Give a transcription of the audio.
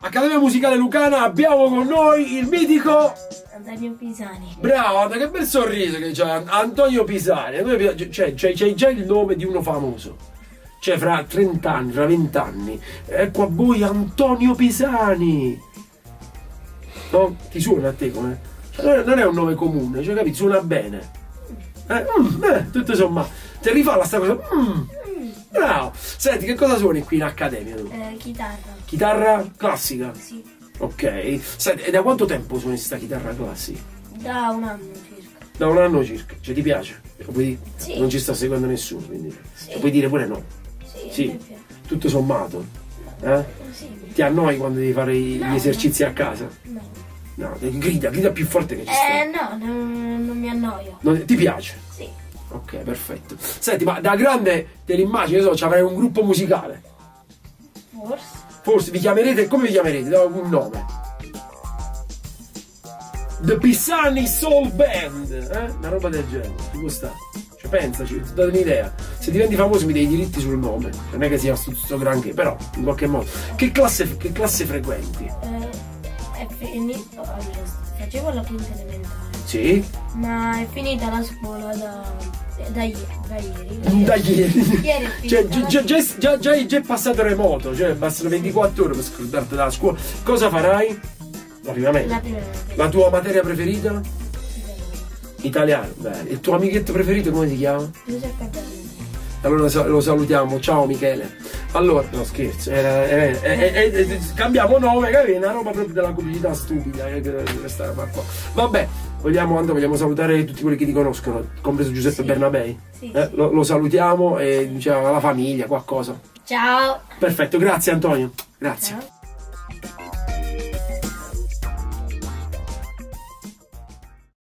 Accademia Musicale Lucana abbiamo con noi il mitico Antonio Pisani. Bravo, che bel sorriso che c'ha Antonio Pisani. Antonio Pisani, Cioè, c'hai, c'hai già il nome di uno famoso. Cioè, fra 30 anni, fra 20 anni. Ecco a voi Antonio Pisani. No? Ti suona a te come? Cioè, non è- un nome comune, cioè, capito? Suona bene. Eh, mm, eh, tutto sommato. Ti rifà la sta cosa. Mm, bravo. Senti, che cosa suoni qui in accademia tu? Eh, chitarra. Chitarra classica? Sì. Ok. Senti, e da quanto tempo suoni questa chitarra classica? Da un anno circa. Da un anno circa. Cioè, ti piace? Puoi? Sì. Non ci sta seguendo nessuno, quindi. Sì. Puoi dire pure no. Sì, Sì. Tutto sommato. Eh? Sì. Ti annoi quando devi fare i- No, gli esercizi a casa? No. No, grida, grida più forte che ci sta. Eh no, non, non mi annoio. Non- ti piace? Sì. Ok, perfetto. Senti, ma da grande te l'immagini, so, avrai un gruppo musicale. Forse. Forse vi chiamerete, come vi chiamerete? Da un nome. The Pisani Soul Band, eh? Una roba del genere, ci può stare. Cioè, pensaci, ti do un'idea. Se diventi famoso mi dai i diritti sul nome. Non è che sia sto, sto granché, però, in qualche modo. Che classe, che classe frequenti? Eh, Facevo la quinta elementare. Sì? Ma è finita la scuola da, da ieri. Da ieri. Da ieri. Ieri Cioè, già, la già, già, già, è passato remoto, cioè bastano 24 ore per scordarti dalla scuola. Cosa farai? La prima La media. prima elementare. La tua materia preferita? Italiano, bene. Il tuo amichetto preferito come si chiama? Giuseppe Belli. Allora lo salutiamo, ciao Michele. Allora, no scherzo, era- era- eh, eh, eh, cambiamo nome, capì? Una roba proprio della pubblicità stupida, eh, questa roba qua. Vabbè, vogliamo, Anto, vogliamo salutare tutti quelli che ti conoscono, compreso Giuseppe Sì. Bernabei. Sì, Eh, lo, lo salutiamo e diciamo alla famiglia, qualcosa. Ciao. Perfetto, grazie Antonio. Grazie. Ciao.